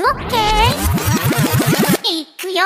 オッケー。いくよ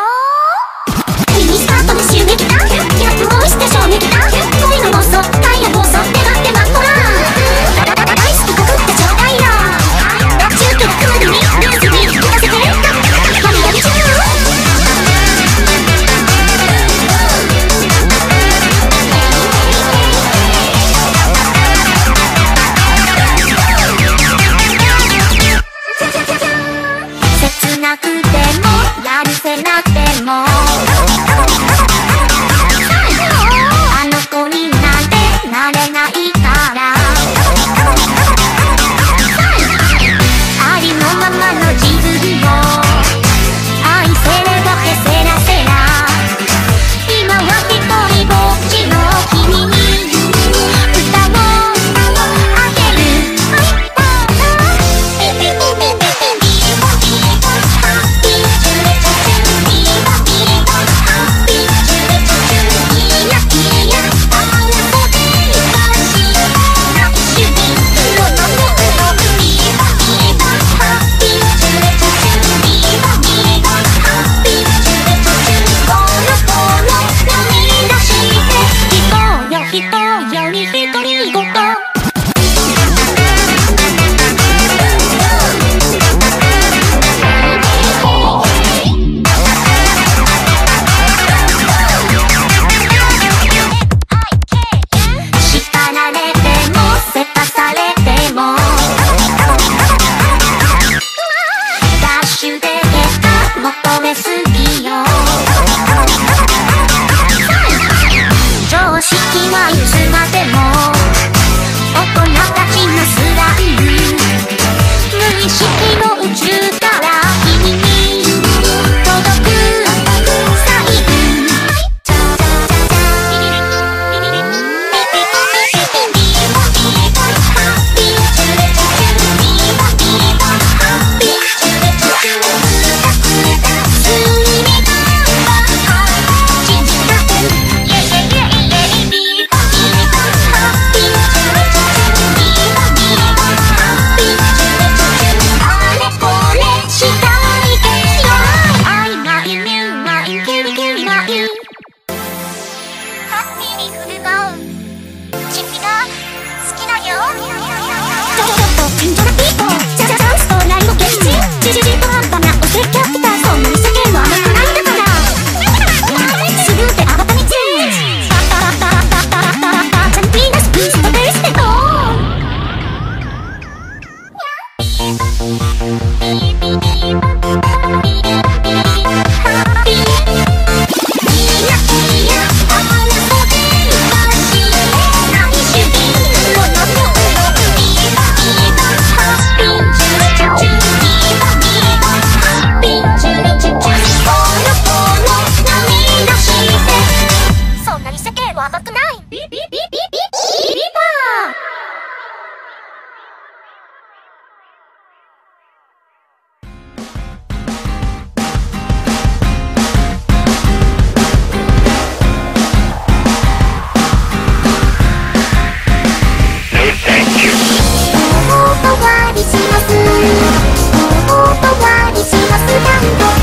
tango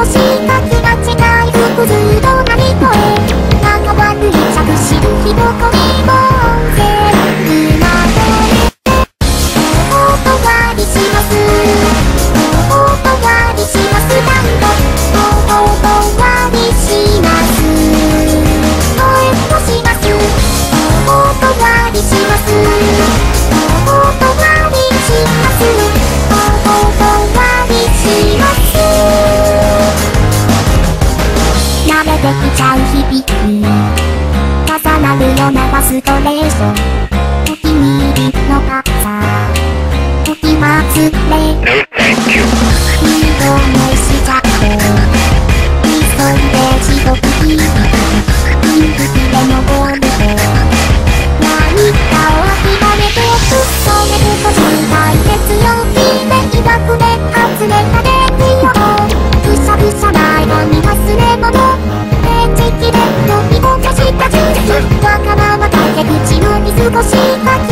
としたちが違い服ずっストレーションお気に入りのパさ時待つれ No thank you. 二度目しちゃって急いで地獄にピンク切れのゴールド何かを諦めてずっと寝るとしたい月曜日でいなくね外れた月曜ぐしゃぐしゃ前髪忘れ物電池切れ飲み込んだした充実わがまま竹口過ごした